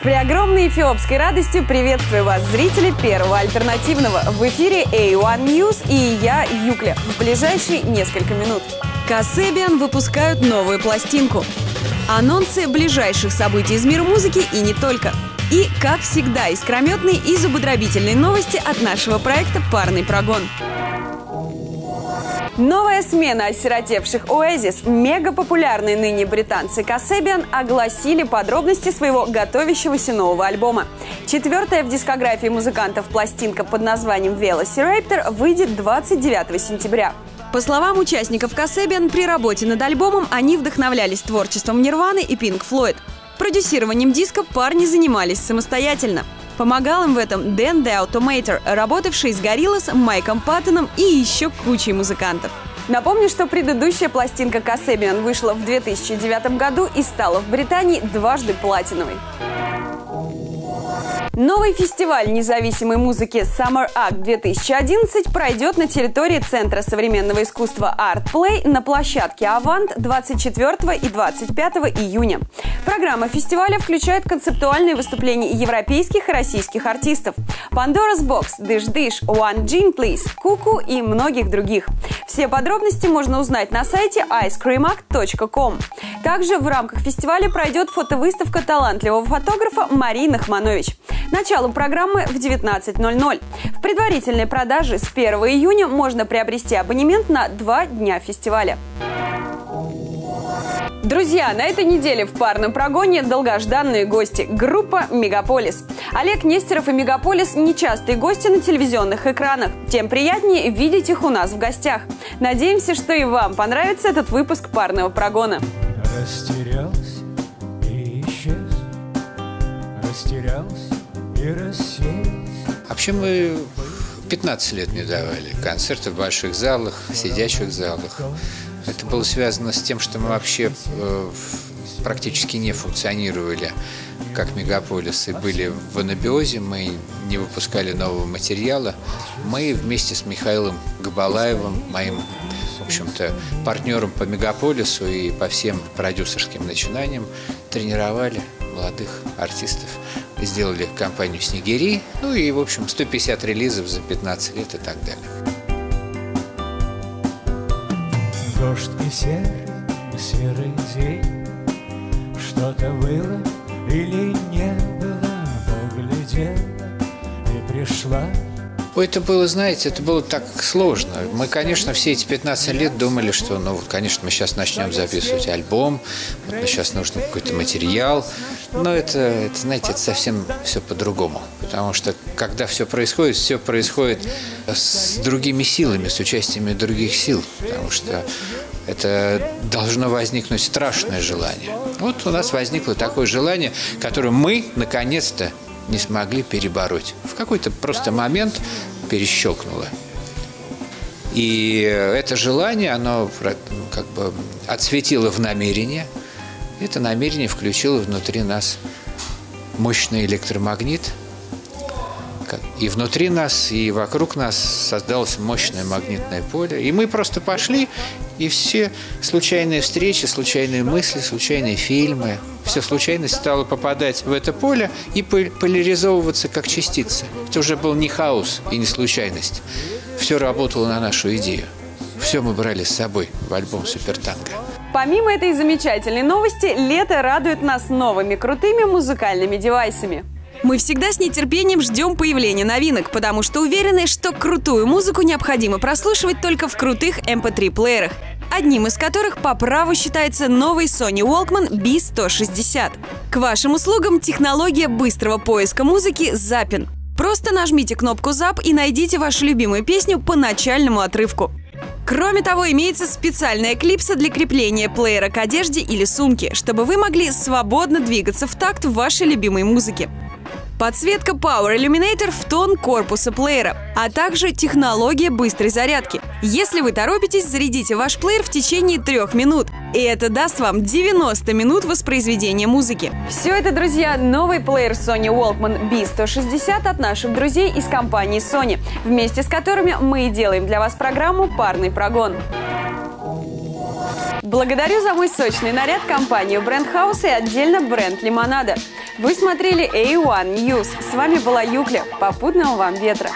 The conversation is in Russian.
этой огромной эфиопской радостью приветствую вас, зрители Первого Альтернативного. В эфире A1 News и я, Юкля, в ближайшие несколько минут. Касебиан выпускают новую пластинку. Анонсы ближайших событий из мира музыки и не только. И, как всегда, искрометные и зубодробительные новости от нашего проекта «Парный прогон». Новая смена осиротевших Oasis, мегапопулярные ныне британцы Касебиан, огласили подробности своего готовящегося нового альбома. Четвертая в дискографии музыкантов пластинка под названием Velociraptor выйдет 29 сентября. По словам участников Касебиан, при работе над альбомом они вдохновлялись творчеством Нирваны и Пинк Флойд. Продюсированием диска парни занимались самостоятельно. Помогал им в этом Дэн The Automator, работавший с Гориллас, Майком Паттоном и еще кучей музыкантов. Напомню, что предыдущая пластинка Касебиан вышла в 2009 году и стала в Британии дважды платиновой. Новый фестиваль независимой музыки Summer Act 2011 пройдет на территории Центра современного искусства Art Play на площадке Avant 24 и 25 июня. Программа фестиваля включает концептуальные выступления европейских и российских артистов. Pandora's Box, Дыш Дыш, One Gin Please, Куку и многих других. Все подробности можно узнать на сайте icecreamact.com. Также в рамках фестиваля пройдет фотовыставка талантливого фотографа Марии Нахманович. Начало программы в 19.00. В предварительной продаже с 1 июня можно приобрести абонемент на два дня фестиваля. Друзья, на этой неделе в парном прогоне долгожданные гости. Группа «Мегаполис». Олег Нестеров и «Мегаполис» – нечастые гости на телевизионных экранах. Тем приятнее видеть их у нас в гостях. Надеемся, что и вам понравится этот выпуск парного прогона. Растерялся и исчез, растерялся. Вообще мы 15 лет не давали концерты в больших залах, сидячих залах. Это было связано с тем, что мы вообще э, практически не функционировали как мегаполис и были в анабиозе, мы не выпускали нового материала. Мы вместе с Михаилом Габалаевым, моим в общем-то, партнером по мегаполису и по всем продюсерским начинаниям, тренировали молодых артистов. Сделали компанию «Снегири», ну и, в общем, 150 релизов за 15 лет и так далее. Дождь и серый, серый день Что-то было или не было Поглядела и пришла это было, знаете, это было так сложно. Мы, конечно, все эти 15 лет думали, что, ну, конечно, мы сейчас начнем записывать альбом, вот сейчас нужен какой-то материал. Но это, это, знаете, это совсем все по-другому. Потому что, когда все происходит, все происходит с другими силами, с участием других сил. Потому что это должно возникнуть страшное желание. Вот у нас возникло такое желание, которое мы, наконец-то, не смогли перебороть. В какой-то просто момент перещелкнуло. И это желание, оно как бы отсветило в намерение. Это намерение включило внутри нас мощный электромагнит. И внутри нас, и вокруг нас создалось мощное магнитное поле. И мы просто пошли, и все случайные встречи, случайные мысли, случайные фильмы, все случайность стало попадать в это поле и поляризовываться как частица. Это уже был не хаос и не случайность. Все работало на нашу идею. Все мы брали с собой в альбом «Супертанго». Помимо этой замечательной новости, лето радует нас новыми крутыми музыкальными девайсами. Мы всегда с нетерпением ждем появления новинок, потому что уверены, что крутую музыку необходимо прослушивать только в крутых MP3-плеерах одним из которых по праву считается новый Sony Walkman B160. К вашим услугам технология быстрого поиска музыки Zapin. Просто нажмите кнопку Zap и найдите вашу любимую песню по начальному отрывку. Кроме того, имеется специальная клипса для крепления плеера к одежде или сумке, чтобы вы могли свободно двигаться в такт вашей любимой музыки. Подсветка Power Illuminator в тон корпуса плеера, а также технология быстрой зарядки. Если вы торопитесь, зарядите ваш плеер в течение трех минут. И это даст вам 90 минут воспроизведения музыки. Все это, друзья, новый плеер Sony Walkman B160 от наших друзей из компании Sony, вместе с которыми мы и делаем для вас программу «Парный прогон». Благодарю за мой сочный наряд компанию Бренд Хаус и отдельно бренд Лимонада. Вы смотрели A1 News. С вами была Юкля. Попутного вам ветра.